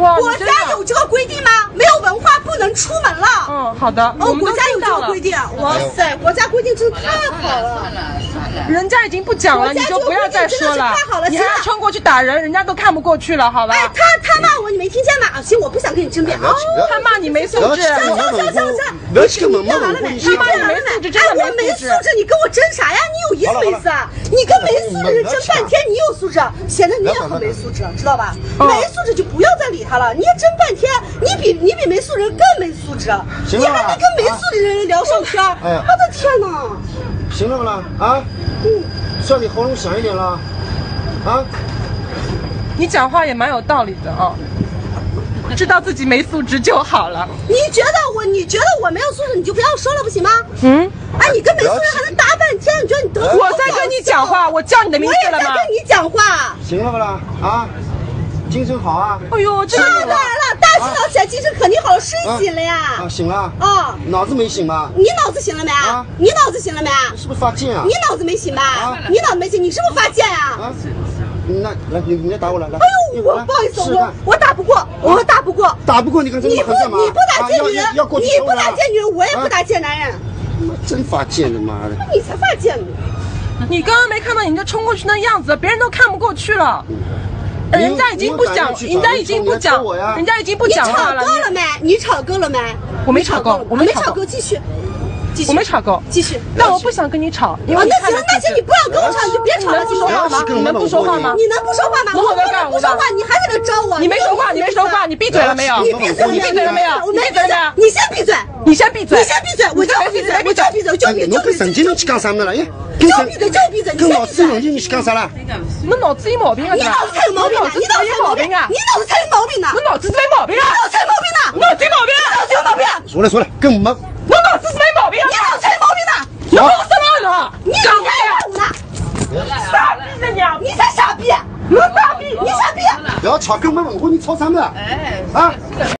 哇国家有这个规定吗？没有文化不能出门了。嗯，好的，哦，国家有这个规。定，哇塞，国家规定真的太好了。人家已经不讲了，你就不要再说了这个规定真的是太好了。你还要行了冲过去打人，人家都看不过去了，好吧？哎，他他骂我，你没听见吗？行，我不想跟你争辩。哦，他骂你没素质，行行行行行，不要去跟文讲完了没？文化讲完了没？你没素质真的哎，我没素质没素质，你跟我争啥呀？你有意思没意思啊？你跟没素质人争半天，你有素质，显得你也很没素质，知道吧？哦没素质就不要他了。你也争半天，你比你比没素质人更没素质，你行了还能跟没素质的人聊上天儿？哎呀我的天哪！行了不啦？啊，叫你喉咙响一点了，啊，你讲话也蛮有道理的啊。知道自己没素质就好了。你觉得我，你觉得我没有素质，你就不要说了，不行吗？嗯，哎，你跟没素质还能打半天，你觉得你得我在跟你讲话，我叫你的名我也字了吗？在跟你讲话。行了不啦？啊，精神好啊，哎呦，这当然了，大清早起来精神肯定好了，睡醒了呀啊，。醒了，啊，脑子没醒吗？你脑子醒了没？啊你脑子醒了没？是不是发贱啊你？脑子没醒吧啊？你脑子没醒，你是不是发贱啊？啊，那来你你来打我来来，哎呦，我不好意思，我我打不过，我打不过。打不过你看这你不？你不打贱女人你不打贱女人，我也不打贱男人。妈真发贱的妈的！你才发贱呢！你刚刚没看到你就冲过去那样子，别人都看不过去了。你人家已经不讲，人家已经不讲人家已经不你吵讲话了。够了没？你吵够了没？我没吵够我没吵够继续，继续，我没吵够，继续。但我不想跟你吵，因啊，那行了，那行，你不要跟我吵，你就别吵了，你能不说话吗？你能不说话吗？你能不说话吗？我我不不说话，你还在这招我。你没说话，你闭嘴了没有？你闭嘴，你闭嘴了没有？我没闭嘴你闭嘴了，？你先闭嘴，你先闭嘴，你先闭嘴，我就闭嘴，我就闭嘴，就哎，闭，侬就闭嘴，跟神经病去讲啥么了？哎，就闭嘴，就闭嘴，你跟先闭嘴。脑子有问题，你去讲啥了？你们脑子有毛病啊！你脑子才有毛病呢！你脑子才有毛病啊！你脑子才有毛病呢！我脑子是没毛病啊！你脑子才有毛病呢！我脑子有毛病啊！脑子有毛病！说了说了，跟没我脑子是没毛病啊！你脑子才有毛病呢！你搞什么呢？你搞脑子才有呢！傻逼的娘！你才傻逼！我傻逼！你傻逼！不要吵，跟没文化，你吵什么啊！